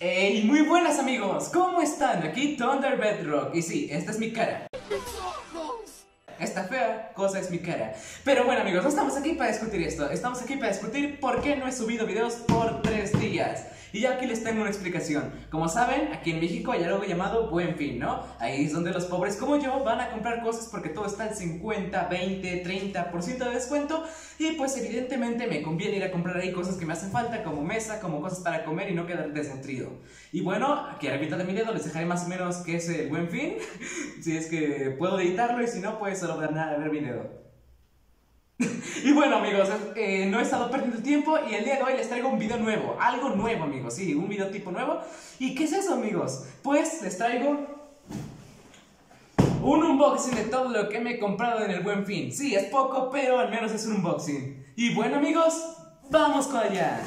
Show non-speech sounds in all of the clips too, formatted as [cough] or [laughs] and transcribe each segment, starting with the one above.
¡Hey! Muy buenas amigos, ¿cómo están? Aquí Thunder Bedrock y sí, esta es mi cara esta fea cosa es mi cara. Pero bueno amigos, no estamos aquí para discutir esto, estamos aquí para discutir por qué no he subido videos por tres días. Y aquí les tengo una explicación. Como saben, aquí en México hay algo llamado Buen Fin, ¿no? Ahí es donde los pobres como yo van a comprar cosas porque todo está al 50, 20, 30% de descuento. Y pues evidentemente me conviene ir a comprar ahí cosas que me hacen falta, como mesa, como cosas para comer y no quedar desnutrido. Y bueno, aquí arriba de mi dedo les dejaré más o menos qué es el Buen Fin. [laughs] si es que puedo editarlo y si no, pues solo van a ver mi dedo. [laughs] y bueno amigos, eh, no he estado perdiendo tiempo y el día de hoy les traigo un video nuevo, algo nuevo amigos, sí, un video tipo nuevo. ¿Y qué es eso amigos? Pues les traigo un unboxing de todo lo que me he comprado en el buen fin. Sí, es poco, pero al menos es un unboxing. Y bueno amigos, vamos con allá.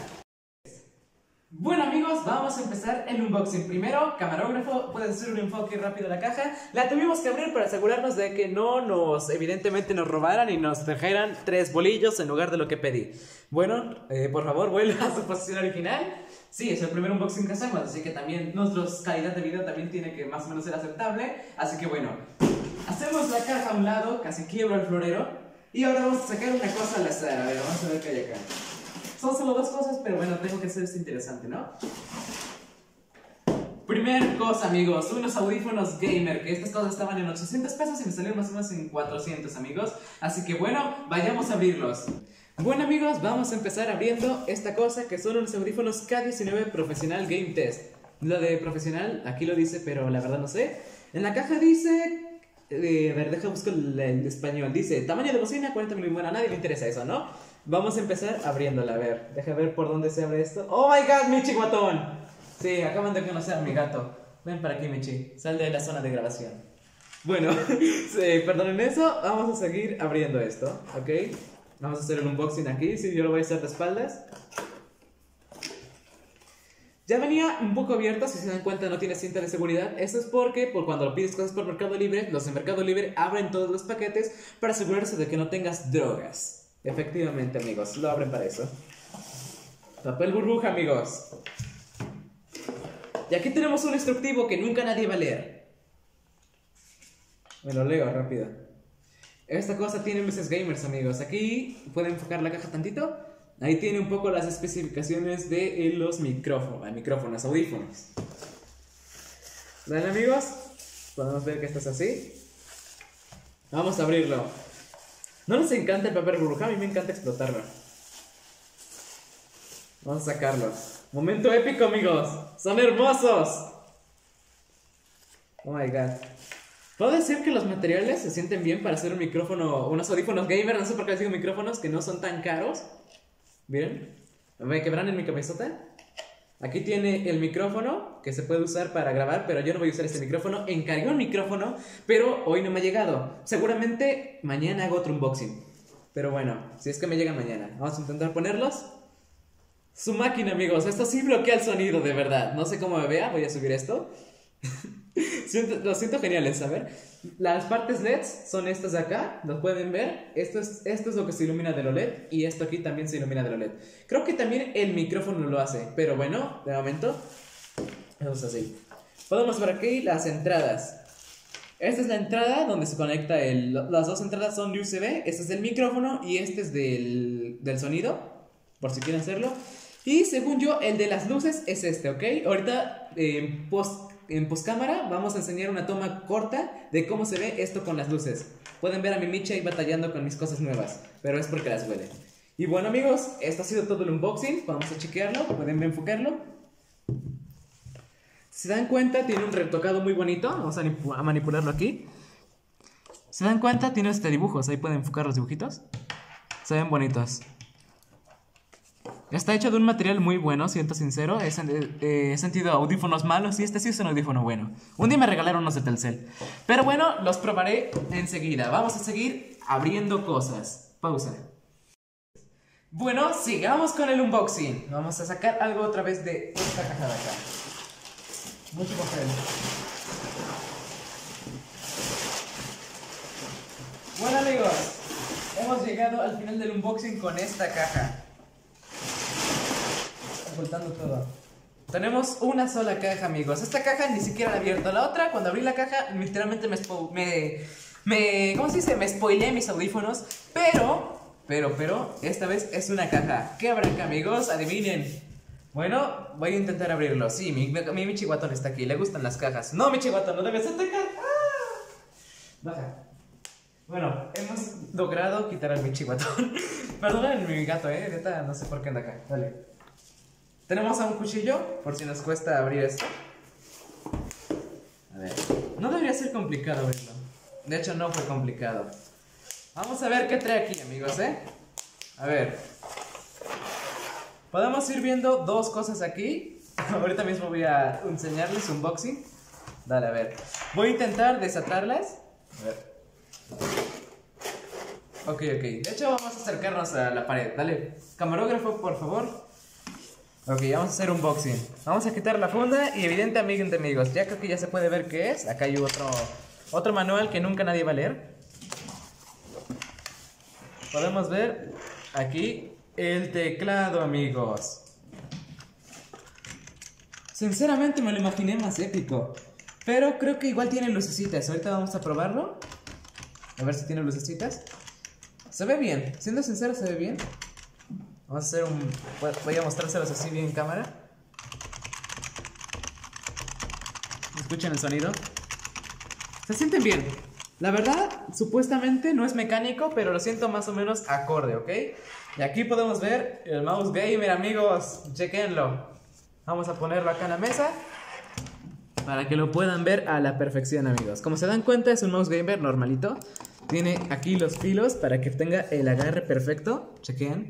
Bueno amigos, vamos a empezar el unboxing. Primero, camarógrafo, puedes hacer un enfoque rápido a la caja. La tuvimos que abrir para asegurarnos de que no nos, evidentemente nos robaran y nos dejaran tres bolillos en lugar de lo que pedí. Bueno, eh, por favor, vuelva a su posición original. Sí, es el primer unboxing que hacemos, así que también nuestra calidad de video también tiene que más o menos ser aceptable. Así que bueno, hacemos la caja a un lado, casi quiebro el florero. Y ahora vamos a sacar una cosa al azar. A ver, vamos a ver qué hay acá. Son solo dos cosas, pero bueno, tengo que hacer esto interesante, ¿no? Primer cosa, amigos, unos audífonos gamer, que estas cosas estaban en 800 pesos y me salieron más o menos en 400, amigos. Así que bueno, vayamos a abrirlos. Bueno, amigos, vamos a empezar abriendo esta cosa que son unos audífonos K19 Profesional Game Test. Lo de profesional, aquí lo dice, pero la verdad no sé. En la caja dice eh, a ver, deja buscar el, español. Dice, tamaño de bocina, 40 mm. A nadie le interesa eso, ¿no? Vamos a empezar abriéndola, a ver. Deja ver por dónde se abre esto. ¡Oh, my God, Michi guatón! Sí, acaban de conocer a mi gato. Ven para aquí, Michi. Sal de la zona de grabación. Bueno, [laughs] sí, perdonen eso. Vamos a seguir abriendo esto, ¿ok? Vamos a hacer un unboxing aquí. Sí, yo lo voy a hacer de espaldas. Ya venía un poco abierto, si se dan cuenta no tiene cinta de seguridad. Eso es porque por cuando lo pides cosas por Mercado Libre, los de Mercado Libre abren todos los paquetes para asegurarse de que no tengas drogas. Efectivamente, amigos, lo abren para eso. Papel burbuja, amigos. Y aquí tenemos un instructivo que nunca nadie va a leer. Me lo leo rápido. Esta cosa tiene luces gamers, amigos. Aquí pueden enfocar la caja tantito. Ahí tiene un poco las especificaciones de los micrófonos, micrófonos, audífonos. ¿Ven amigos? Podemos ver que esto es así. Vamos a abrirlo. No les encanta el papel burbuja, a mí me encanta explotarlo. Vamos a sacarlo. Momento épico, amigos. Son hermosos. Oh my god. ¿Puedo decir que los materiales se sienten bien para hacer un micrófono, unos audífonos gamer? No sé por qué les digo micrófonos que no son tan caros. Miren, me quebran en mi cabezota. Aquí tiene el micrófono que se puede usar para grabar, pero yo no voy a usar este micrófono. Encargué un micrófono, pero hoy no me ha llegado. Seguramente mañana hago otro unboxing. Pero bueno, si es que me llega mañana. Vamos a intentar ponerlos. Su máquina, amigos. Esto sí bloquea el sonido, de verdad. No sé cómo me vea. Voy a subir esto. [laughs] [laughs] lo siento geniales, a ver. Las partes LEDs son estas de acá, lo pueden ver. Esto es, esto es lo que se ilumina del OLED y esto aquí también se ilumina del OLED. Creo que también el micrófono lo hace, pero bueno, de momento, vamos así. Podemos ver aquí las entradas. Esta es la entrada donde se conecta el... Las dos entradas son de USB. Este es del micrófono y este es del, del sonido, por si quieren hacerlo. Y según yo, el de las luces es este, ¿ok? Ahorita, eh, post en postcámara vamos a enseñar una toma corta de cómo se ve esto con las luces. Pueden ver a mi Micha ahí batallando con mis cosas nuevas, pero es porque las huele. Y bueno amigos, esto ha sido todo el unboxing, vamos a chequearlo, pueden enfocarlo. Si se dan cuenta, tiene un retocado muy bonito, vamos a manipularlo aquí. ¿Se dan cuenta? Tiene este dibujos, ahí pueden enfocar los dibujitos. Se ven bonitos. Está hecho de un material muy bueno, siento sincero. He, eh, sentido audífonos malos y este sí es un audífono bueno. Un día me regalaron unos de Telcel. Pero bueno, los probaré enseguida. Vamos a seguir abriendo cosas. Pausa. Bueno, sigamos con el unboxing. Vamos a sacar algo otra vez de esta caja de acá. Mucho papel. Bueno amigos, hemos llegado al final del unboxing con esta caja soltando todo. Tenemos una sola caja, amigos. Esta caja ni siquiera la he abierto. La otra, cuando abrí la caja, literalmente me, me, me, ¿cómo se dice? Me spoileé mis audífonos. Pero, pero, pero, esta vez es una caja. ¿Qué habrá acá, amigos? Adivinen. Bueno, voy a intentar abrirlo. Sí, mi, mi, mi chihuatón está aquí. Le gustan las cajas. No, mi chihuatón, no debes atacar. ¡Ah! Baja. Bueno, hemos logrado quitar al mi chihuatón. [laughs] Perdonen mi gato, eh. No sé por qué anda acá. Dale. Tenemos a un cuchillo, por si nos cuesta abrir esto. A ver. No debería ser complicado abrirlo. De hecho, no fue complicado. Vamos a ver qué trae aquí, amigos, ¿eh? A ver. Podemos ir viendo dos cosas aquí. [laughs] Ahorita mismo voy a enseñarles un unboxing. Dale, a ver. Voy a intentar desatarlas. A ver. Ok, ok. De hecho, vamos a acercarnos a la pared. Dale. Camarógrafo, por favor. Ok, vamos a hacer un unboxing. Vamos a quitar la funda y evidentemente amigos, ya creo que ya se puede ver qué es. Acá hay otro, otro manual que nunca nadie va a leer. Podemos ver aquí el teclado amigos. Sinceramente me lo imaginé más épico. Pero creo que igual tiene lucecitas. Ahorita vamos a probarlo. A ver si tiene lucecitas. Se ve bien. Siendo sincero, se ve bien. Vamos a hacer un... Voy a mostrárselos así bien en cámara. Escuchen el sonido. Se sienten bien. La verdad, supuestamente no es mecánico, pero lo siento más o menos acorde, ¿ok? Y aquí podemos ver el mouse gamer, amigos. Chequenlo. Vamos a ponerlo acá en la mesa. Para que lo puedan ver a la perfección, amigos. Como se dan cuenta, es un mouse gamer normalito. Tiene aquí los filos para que tenga el agarre perfecto. Chequen.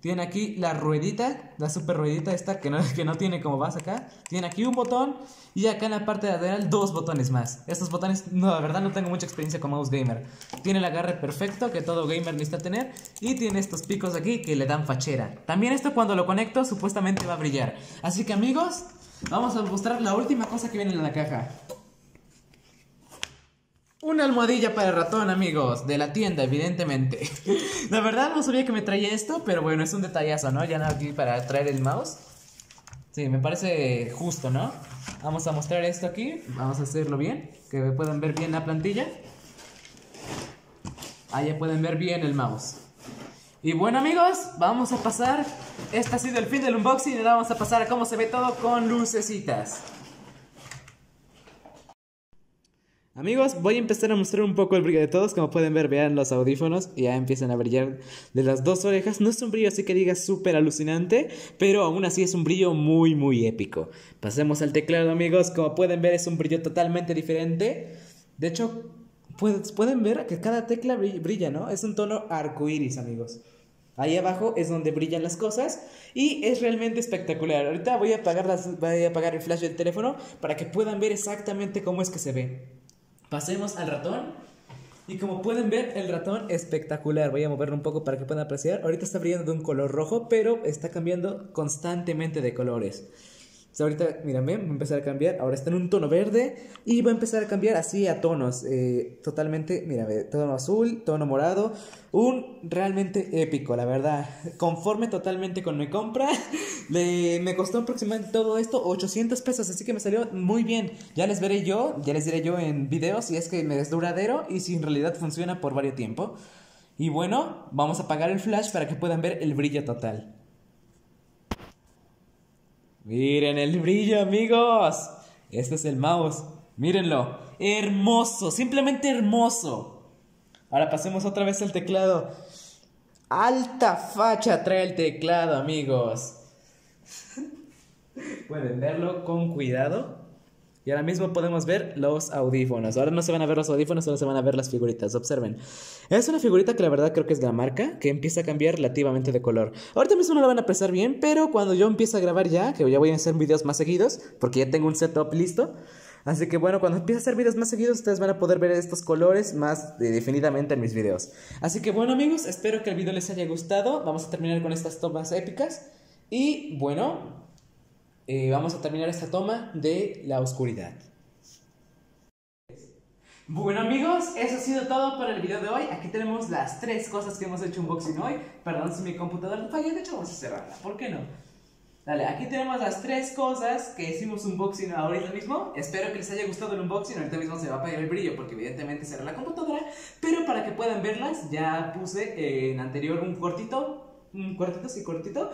Tiene aquí la ruedita, la super ruedita esta que no, [laughs] que no tiene como vas acá. Tiene aquí un botón y acá en la parte lateral dos botones más. Estos botones, no, la verdad no tengo mucha experiencia con mouse gamer. Tiene el agarre perfecto que todo gamer necesita tener y tiene estos picos aquí que le dan fachera. También esto cuando lo conecto supuestamente va a brillar. Así que amigos, vamos a mostrar la última cosa que viene en la caja. Una almohadilla para ratón, amigos, de la tienda, evidentemente. [laughs] la verdad no sabía que me traía esto, pero bueno, es un detallazo, ¿no? Ya no aquí para traer el mouse. Sí, me parece justo, ¿no? Vamos a mostrar esto aquí, vamos a hacerlo bien, que puedan ver bien la plantilla. Ahí pueden ver bien el mouse. Y bueno amigos, vamos a pasar, este ha sido el fin del unboxing ahora vamos a pasar a cómo se ve todo con lucecitas. Amigos, voy a empezar a mostrar un poco el brillo de todos. Como pueden ver, vean los audífonos. Ya empiezan a brillar de las dos orejas. No es un brillo así que diga súper alucinante, pero aún así es un brillo muy, muy épico. Pasemos al teclado, amigos. Como pueden ver, es un brillo totalmente diferente. De hecho, pueden ver que cada tecla brilla, ¿no? Es un tono arcoíris, amigos. Ahí abajo es donde brillan las cosas y es realmente espectacular. Ahorita voy a apagar, voy a apagar el flash del teléfono para que puedan ver exactamente cómo es que se ve. Pasemos al ratón. Y como pueden ver, el ratón espectacular. Voy a moverlo un poco para que puedan apreciar. Ahorita está brillando de un color rojo, pero está cambiando constantemente de colores ahorita, mírame, va a empezar a cambiar. Ahora está en un tono verde y va a empezar a cambiar así a tonos. Eh, totalmente, mírame, tono azul, tono morado. Un realmente épico, la verdad. Conforme totalmente con mi compra. [laughs] Le, me costó aproximadamente todo esto 800 pesos, así que me salió muy bien. Ya les veré yo, ya les diré yo en videos si es que me es duradero y si en realidad funciona por varios tiempo. Y bueno, vamos a apagar el flash para que puedan ver el brillo total. Miren el brillo, amigos. Este es el mouse. Mírenlo. Hermoso, simplemente hermoso. Ahora pasemos otra vez al teclado. Alta facha trae el teclado, amigos. [laughs] Pueden verlo con cuidado. Y ahora mismo podemos ver los audífonos. Ahora no se van a ver los audífonos, solo se van a ver las figuritas. Observen. Es una figurita que la verdad creo que es de la marca, que empieza a cambiar relativamente de color. Ahorita mismo no la van a apreciar bien, pero cuando yo empiece a grabar ya, que ya voy a hacer videos más seguidos, porque ya tengo un setup listo. Así que bueno, cuando empiece a hacer videos más seguidos, ustedes van a poder ver estos colores más eh, definidamente en mis videos. Así que bueno amigos, espero que el video les haya gustado. Vamos a terminar con estas tomas épicas. Y bueno, eh, vamos a terminar esta toma de la oscuridad. Bueno amigos, eso ha sido todo por el video de hoy. Aquí tenemos las tres cosas que hemos hecho unboxing hoy. Perdón si mi computadora falla, de hecho vamos a cerrarla, ¿por qué no? Dale, aquí tenemos las tres cosas que hicimos unboxing ahorita mismo. Espero que les haya gustado el unboxing. Ahorita mismo se va a apagar el brillo porque evidentemente será la computadora. Pero para que puedan verlas, ya puse en anterior un cortito. Un cortito, sí, cortito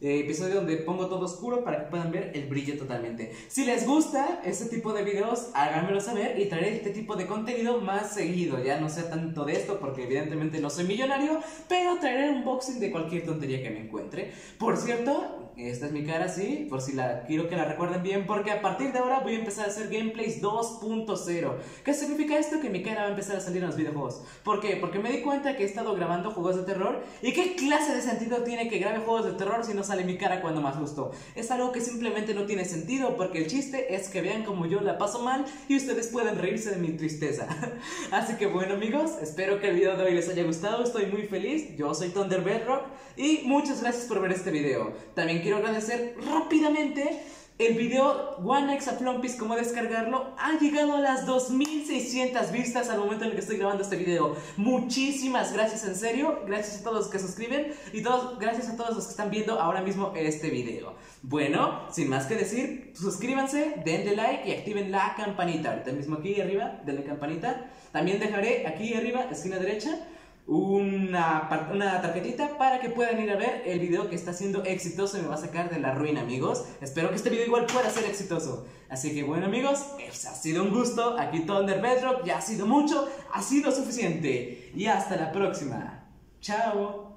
eh, episodio donde pongo todo oscuro para que puedan ver el brillo totalmente. Si les gusta este tipo de videos, háganmelo saber y traeré este tipo de contenido más seguido. Ya no sé tanto de esto porque evidentemente no soy millonario, pero traeré un unboxing de cualquier tontería que me encuentre. Por cierto, esta es mi cara, sí, por si la quiero que la recuerden bien, porque a partir de ahora voy a empezar a hacer gameplays 2.0. ¿Qué significa esto? Que mi cara va a empezar a salir en los videojuegos. ¿Por qué? Porque me di cuenta que he estado grabando juegos de terror. ¿Y qué clase de sentido tiene que grabe juegos de terror si no sale mi cara cuando más gusto? Es algo que simplemente no tiene sentido, porque el chiste es que vean como yo la paso mal y ustedes pueden reírse de mi tristeza. [laughs] Así que bueno amigos, espero que el video de hoy les haya gustado, estoy muy feliz. Yo soy Thunder Bedrock y muchas gracias por ver este video. También quiero agradecer rápidamente el video One X a Flompis, cómo descargarlo, ha llegado a las 2600 vistas al momento en el que estoy grabando este video. Muchísimas gracias, en serio. Gracias a todos los que suscriben y todos, gracias a todos los que están viendo ahora mismo este video. Bueno, sin más que decir, suscríbanse, denle like y activen la campanita. Ahorita mismo aquí arriba, denle campanita. También dejaré aquí arriba, esquina derecha, una, una tarjetita para que puedan ir a ver el video que está siendo exitoso y me va a sacar de la ruina, amigos. Espero que este video igual pueda ser exitoso. Así que bueno, amigos, pues ha sido un gusto. Aquí Thunder Bedrock ya ha sido mucho, ha sido suficiente. Y hasta la próxima. Chao.